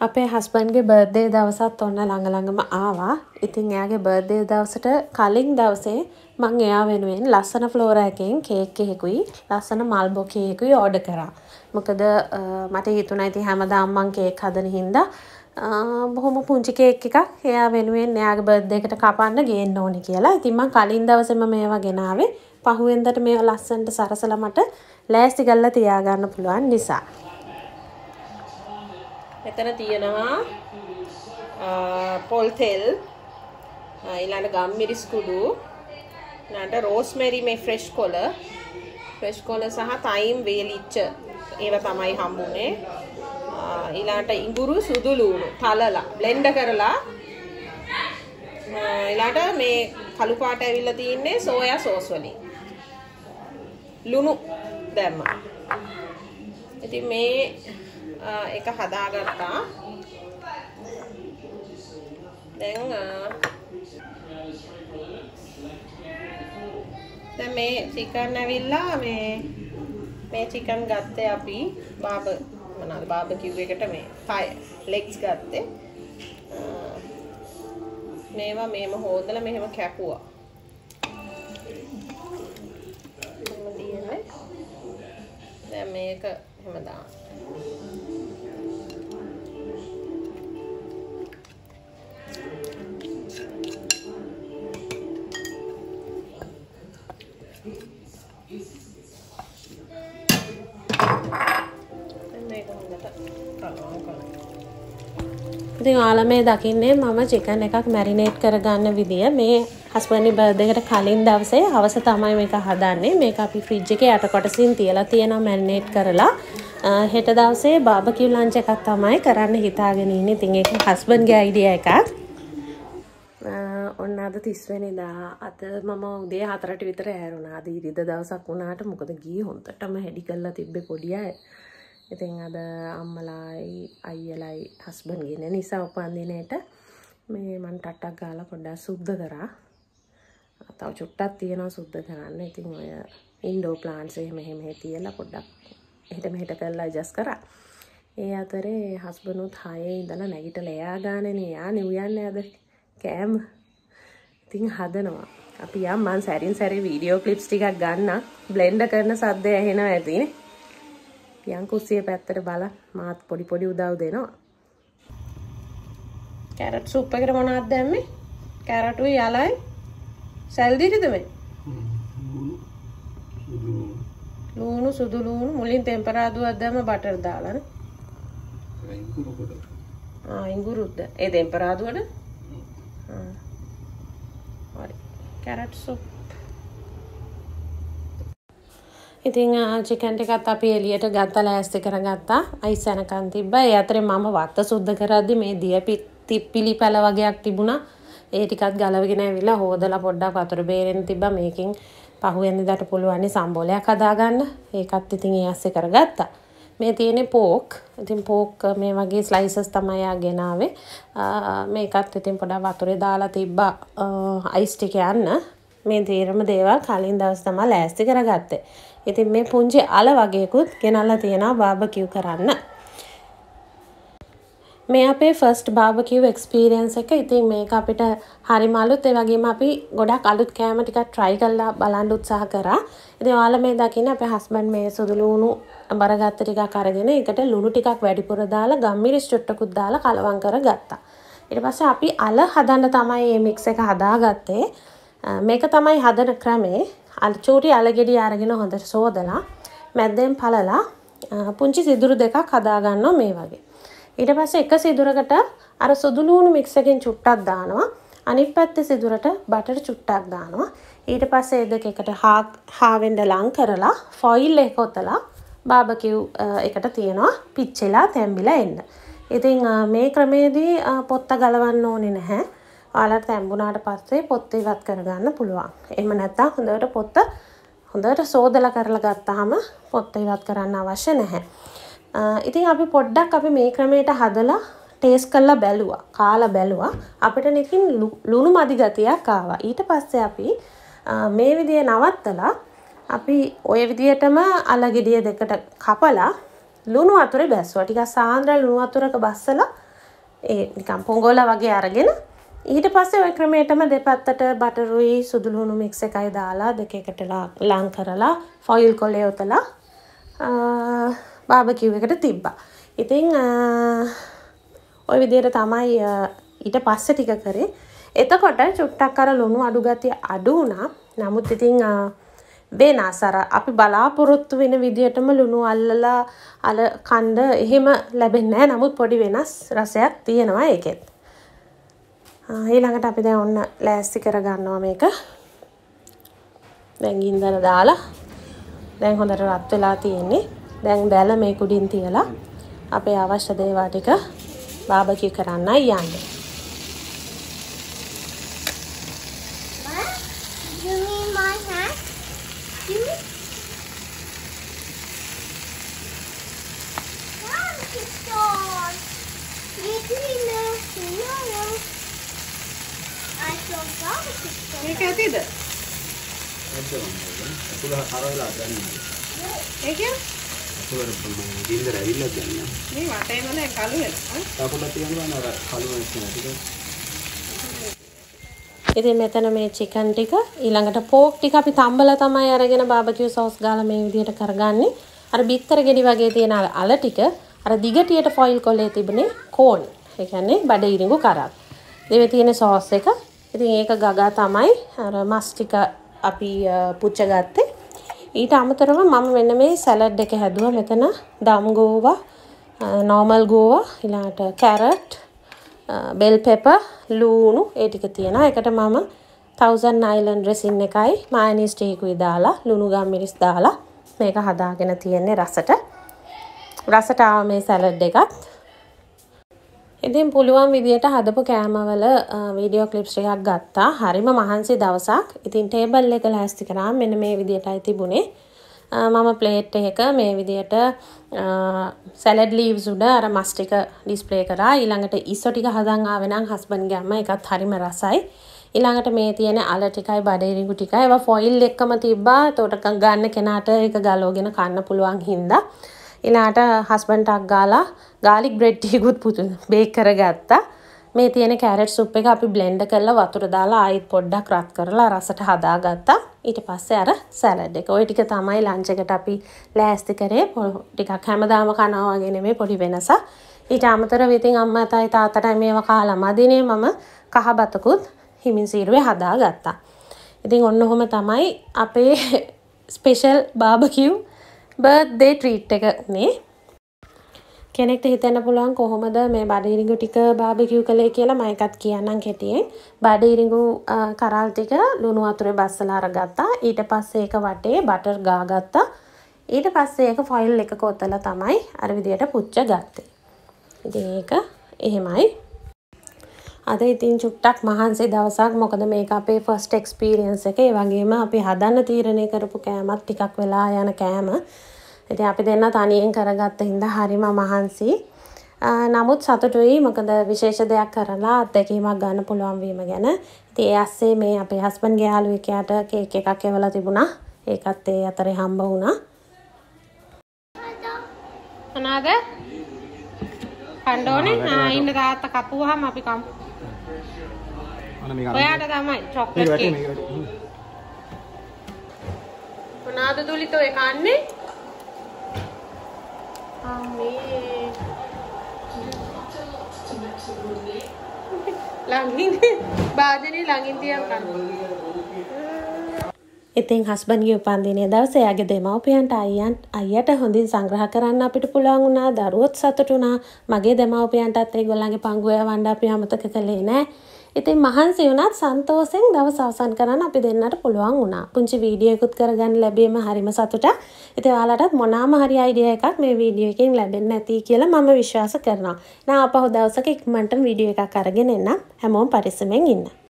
අපේ හස්බන්ගේ බර්ධය දවසත් ඔන්න ළඟළඟම ආවා. ඉතින් එයාගේ බර්ධය දවසට කලින් දවසේ මං එයා වෙනුවෙන් ලස්සන ෆ්ලෝරෑකෙන් කේක් එකකුයි ලස්සන මල් බොකේකුයි ඕඩ කරා. මොකද මට හිතුන ඇති හැමදාම් මං කේක් හදන හින්දා බොහොම පුංචි කේක් එකක් එයා වෙනුවෙන් එයාගේ බර්ධයකට කපන්න ගේන්න ඕනි කියලා. ඉතින් මං කලින් දවසෙම මේවා ගෙනාවේ පහුවෙන්දට මේ ලස්සන්ට සරසල මට ලෑස්ති කල්ලා තියාගන්න පුළුවන් නිසා. එතන තියෙනවා පොල් තෙල් ඊළඟ ගම්මිරිස් කුඩු ඊළඟ රෝස්මෙරි මේ ෆ්‍රෙෂ් කොළ. ෆ්‍රෙෂ් කොළ සහ තයිම් වේලිච්ච ඒව තමයි හම්බුනේ. ඊළඟට ඉඟුරු සුදු ලුණු තලලා බ්ලෙන්ඩ් කරලා. ඊළඟට මේ කළු පාට ඇවිල්ලා තින්නේ සෝයා සෝස් වලින්. ලුණු දැම්මා. ඉතින් මේ එක හදාගත්තා. දැන් දැන් මේ චිකන් ඇවිල්ලා මේ මේ චිකන් ගත්තේ අපි බාබ මොනවාද බාබකියු එකට මේ පය ලෙග්ස් ගත්තේ. මේවා මේම හොදලා මෙහෙම කැපුවා. දැන් මේක එහෙම දාන්න. ඉතින් ඔයාලා මේ දකින්නේ මම චිකන් එකක් මැරිනේට් කරගන්න විදිය මේ හස්බන්ඩි බර්ත්ඩේකට කලින් දවසේ හවස තමයි මේක හදන්නේ මේක අපි ෆ්‍රිජ් එකේ යට කොටසින් තියලා තියෙනවා මැරිනේට් කරලා හෙට දවසේ බාබකියු ලන්ච් එකක් තමයි කරන්න හිතාගෙන ඉන්නේ. ඉතින් ඒක හස්බන්ඩ්ගේ අයිඩියා එකක්. ඔන්න අද 30 වෙනිදා අද මම උදේ 4ට විතර ඇරුණා. අද ඉරිද දවසක් වුණාට මොකද ගියේ හොන්දටම හැඩි කරලා තිබ්බේ පොඩි අය. ඉතින් අද අම්මලායි අයියලයි හස්බන්ඩ් ගෙන නිසා උපන්දිනේට මේ මං ටට්ටක් ගාලා පොඩ්ඩක් සුද්ධ කරා. තව චුට්ටක් තියෙනවා සුද්ධ කරන්න. ඉතින් ඔය ඉන්ඩෝ ප්ලාන්ට්ස් එහෙම එහෙම තියලා පොඩ්ඩක් එහෙට මෙහෙට කරලා ඇඩ්ජස්ට් කරා. ඒ අතරේ හස්බන්ඩ්ුත් 6 ඉඳලා නැගිටලා එයා ගානනේ යා නිව් යන්නේ අද කෑම. ඉතින් හදනවා. අපි යම් මං සැරින් සැරේ වීඩියෝ ක්ලිප්ස් ටිකක් ගන්න බ්ලෙන්ඩ් කරන සද්දය ඇහෙනවා ඇතිනේ. යන් කුස්සිය පැත්තට බල මාත් පොඩි පොඩි උදව් දෙනවා. කැරට් සුප් එකට මොනවද දැම්මේ? කැරටුයි යලයි සැල්දිරිද මේ ලූණු සුදු ලූණු මුලින් තෙම්පරාදුවක් දැම්ම බටර් දාලානේ ආ ඉඟුරුද්ද? ඒ තෙම්පරාදුවට හරි. කැරට් සුප් ඉතින් චිකන් ටිකත් අපි එළියට ගත්තා ලෑස්ති කරගත්තා. අයිස් යනකන් තිබ්බා. ඒ අතරේ මම වත්ත සුද්ධ කරද්දි මේ දිය පිලි පැල වගේක් තිබුණා. ඒ ටිකත් ගලවගෙන ඇවිල්ලා හොදලා පොඩ්ඩක් වතුර බේරෙන්න තිබ්බා. මේකෙන් පහුවෙනිදාට පුළුවන් සම්බෝලයක් හදාගන්න. ඒකත් ඉතින් ඒ ඇස්සේ කරගත්තා. මේ තියෙන්නේ පෝක් ඉතින් පෝක් මේ වගේ ස්ලයිසස් තමයි ආ ගෙනාවේ. මේකත් ඉතින් පොඩක් වතුරේ දාලා තිබ්බා. අයිස් ටික යන්න. මේ තේරම දේවල් කලින් දවස් තමයි ලෑස්ති කරගත්තේ ඉතින් මේ පුංචි අල වගේකුත් ගෙනල්ලා තියෙනවා බාබකිව් කරන්න. මේ අපේ ෆස්ට් බාබකිව් එක්ස්පීරියන්ස් එක ඉතින් මේක අපිට හරිම අලුත් ඒ වගේම අපි ගොඩක් අලුත් කෑම ටිකක් try කරලා බලන්න උත්සාහ කරා. ඉතින් ඔයාලා මේ දකින්න අපේ හස්බන්ඩ් මේ සුදු ලුණු බරගත්ත ටිකක් අරගෙන ඒකට ලුණු ටිකක් වැඩිපුර දාලා ගම්මිරිස් චුට්ටකුත් දාලා කලවම් කරගත්තා. ඊට පස්සේ අපි අල හදන්න තමයි මේ මික්ස් එක හදාගත්තේ. මේක තමයි හදන ක්‍රමේ චූටි අලගෙඩි අරගෙන හොඳට සෝදලා මැද්දෙන් පලලා පුංචි සිදුරු දෙකක් හදාගන්නවා මේ වගේ. ඊට පස්සේ එක සිදුරකට අර සුදුලූණු මික්ස් එකෙන් චුට්ටක් දානවා. අනිත් පැත්තේ සිදුරට බටර් චුට්ටක් දානවා. ඊට පස්සේ දෙක එකට හාවෙන්ඩ ලං කරලා ෆොයිල් එක ඔතලා බාබකිව් එකට තියෙනවා පිච්චෙලා තැම්බිලා එන්න. ඉතින් මේ ක්‍රමේදී පොත්ත ගලවන්න ඕනේ නැහැ. ඔයාලට තැම්බුණාට පස්සේ පොත්ත ඉවත් කරගන්න පුළුවන්. එහෙම නැත්නම් හොඳට පොත්ත හොඳට සෝදලා කරලා ගත්තාම පොත්ත ඉවත් කරන්න අවශ්‍ය නැහැ. ඉතින් අපි පොඩ්ඩක් අපි මේ ක්‍රමයට හදලා ටේස් කරලා බැලුවා. කාලා බැලුවා. අපිට නිකින් ලුණු මදි ගතියක් ආවා. ඊට පස්සේ අපි මේ විදිය නවත්තලා අපි ඔය විදියටම අලගෙඩිය දෙකට කපලා ලුණු වතුරේ බැස්සුවා. ටිකක් සාන්ද්‍ර ලුණු වතුරක බස්සලා ඒ නිකම් පොංගෝල වගේ අරගෙන ඊට පස්සේ ඔය ක්‍රමයටම දෙපැත්තට බටරුයි සුදුලුණු මික්ස් එකයි දාලා දෙක එකට ලං කරලා ෆොයිල් කොලේ යොතලා බාබකිව් එකට තිබ්බා. ඉතින් ඔය විදිහට තමයි ඊට පස්සේ ටික කරේ. එතකොට චුට්ටක් අර ලුණු අඩු ගතිය අඩු වුණා. නමුත් ඉතින් වෙනස් අර අපි බලාපොරොත්තු වෙන විදිහටම ලුණු අල්ලලා අල කණ්ඩ එහෙම ලැබෙන්නේ නැහැ. නමුත් පොඩි වෙනස් රසයක් තියෙනවා ඒකෙත්. ඊළඟට අපි දැන් ඔන්න ලෑස්ති කරගන්නවා මේක. දැන් ගින්දර දාලා දැන් හොඳට රත් වෙලා තියෙන්නේ. දැන් බැල මේ කුඩින් තියලා අපේ අවශ්‍ය දේවල් ටික බාබකියු කරන්නයි යන්නේ. මේක ඇතිද? අතුල හරවලා ගන්නවා. ඒ කියන්නේ අතුල ප්‍රමාණය ගින්දර ඇවිල්ලා ගන්නවා. මේ වටේම දැන් කළු වෙනවා. කකුල තියනවා නේද කළු වෙන ටික. ඉතින් මෙතන මේ චිකන් ටික ඊළඟට පෝක් ටික අපි තම්බලා තමයි අරගෙන බාබකියු සෝස් ගාලා මේ විදිහට කරගන්නේ. අර බිත්තර ගෙඩි වගේ තියෙන අල ටික අර දිගටියට ෆොයිල් කොලේ තිබුණේ කෝන්. ඒ කියන්නේ බඩ ඉරිඟු කරක්. දෙවේ තියෙන සෝස් එක. ඉතින් ඒක ගගා තමයි අර මස් ටික අපි පුච්ච ගත්තේ. ඊට අමතරව මම මෙන්න මේ සැලඩ් එක හැදුවා මෙතන දම් ගෝවා නෝමල් ගෝවා ඊළඟට කැරට් බෙල් පෙපර් ලූණු ඒ ටික තියෙනවා. ඒකට මම 1000 island dressing එකයි මයොනීස් ටිකුයි දාලා ලුණු ගම්මිරිස් දාලා මේක හදාගෙන තියෙන්නේ රසට. රසට ආව මේ සැලඩ් එකත්. ඉතින් පුළුවන් විදියට හදපු කෑමවල වීඩියෝ ක්ලිප්ස් ටිකක් ගත්තා. හරිම මහන්සි දවසක්. ඉතින් ටේබල් එක ලෑස්ති කරාම මෙන්න මේ විදියටයි තිබුණේ. මම ප්ලේට් එක මේ විදියට සැලඩ් ලීව්ස් උඩ අර මස් ටික ඩිස්ප්ලේ කරා. ඊළඟට ඉස්සෝ ටික හදන් ආවේ නම් හස්බන්ඩ්ගේ අම්මා ඒකත් හරිම රසයි. ඊළඟට මේ තියෙන අල ටිකයි බඩේරිඟු ටිකයි ඒවා ෆොයිල් එක්කම තිබ්බා. ඒතකොට ගන්න කෙනාට ඒක ගලවගෙන කන්න පුළුවන් හින්දා. ඊළාට හස්බන්ඩ්ටක් ගාලා ගාලික් බ්‍රෙඩ් ටිකකුත් පුතු බේක් කරගත්තා. මේ තියෙන කැරට් සුප් එක අපි බ්ලෙන්ඩ් කරලා වතුර දාලා ආයෙත් පොඩ්ඩක් රත් කරලා රසට හදාගත්තා. ඊට පස්සේ අර සැලඩ් එක. ওই ටික තමයි ලන්ච් එකට අපි ලෑස්ති කරේ. ටිකක් හැමදාම කනවා වගේ නෙමෙයි පොඩි වෙනසක්. ඊට අමතරව ඉතින් අම්මා තායි තාත්තටයි මේවා කාලා මදිනේ මම කහ බතකුත් හිමින් සීරුවේ හදාගත්තා. ඉතින් ඔන්න ඔහොම තමයි අපේ ස්පෙෂල් බාබකිව් බර්ත්ඩේ ට්‍රීට් එක නේ. කෙනෙක්ට හිතන්න පුළුවන් කොහොමද මේ බඩඉරිඟු ටික බාබිකියු කළේ කියලා මම එකත් කියන්නම් කෙටියෙන්. බඩඉරිඟු කරල් ටික ලුණු වතුරේ බස්සලා අරගත්තා. ඊට පස්සේ ඒක වටේ බටර් ගාගත්තා. ඊට පස්සේ ඒක ෆොයිල් එක කොතලා තමයි අර විදියට පුච්ච ගත්තේ. ඉතින් ඒක එහෙමයි. අද ඉතින් චුට්ටක් මහන්සි දවසක් මොකද මේක අපේ ෆස්ට් එක්ස්පීරියන්ස් එක. ඒ වගේම අපි හදන්න තීරණය කරපු කෑමක් ටිකක් වෙලා යන කෑම. ඉතින් අපි දෙන්න තනියෙන් කරගත්ත හින්දා හරිම මහන්සි. නමුත් සතුටුයි මොකද විශේෂ දෙයක් කරලා අත්දැකීමක් ගන්න පුළුවන් වීම ගැන. ඉතින් ඒ ඇස්සේ මේ අපේ හස්බන්ඩ්ගේ යාළුවෙක් යාට කේක් එකක් එවලා තිබුණා. ඒකත් ඒ අතරේ හම්බ වුණා. මොනවාද? කණ්ඩෝනේ ඉන්න තාත්තා කපුවාම අපි කමු. ඔයාට තමයි චොක්ලට් කේක්. මොනවාද දුලිතෝ ඒ කන්නේ? අම්මේ. ළඟින් භාජනේ ළඟින් තියන් කන්න. ඉතින් හස්බන්ගේ උපන්දිනය දවස එයාගේ දෙමව්පියන්ට අයියන් අයියට හොඳින් සංග්‍රහ කරන්න අපිට පුළුවන් වුණා දරුවොත් සතුටු වුණා මගේ දෙමව්පියන්ටත් ඒගොල්ලන්ගේ පංගුව යවන්න අපි අමතක කළේ නෑ ඉතින් මහන්සි වුණත් සන්තෝෂෙන් දවස් අවසන් කරන්න අපි දෙන්නට පුළුවන් වුණා. පුංචි වීඩියෝ එකකුත් කරගන්න ලැබීම හරිම සතුටක්. ඉතින් ඔයාලටත් මොනවාම හරි අයිඩියා එකක් මේ වීඩියෝ එකෙන් ලැබෙන්න ඇති කියලා මම විශ්වාස කරනවා. නා අපහු දවසක ඉක්මනටම වීඩියෝ එකක් අරගෙන එන්න. හැමෝම පරිස්සමෙන් ඉන්න.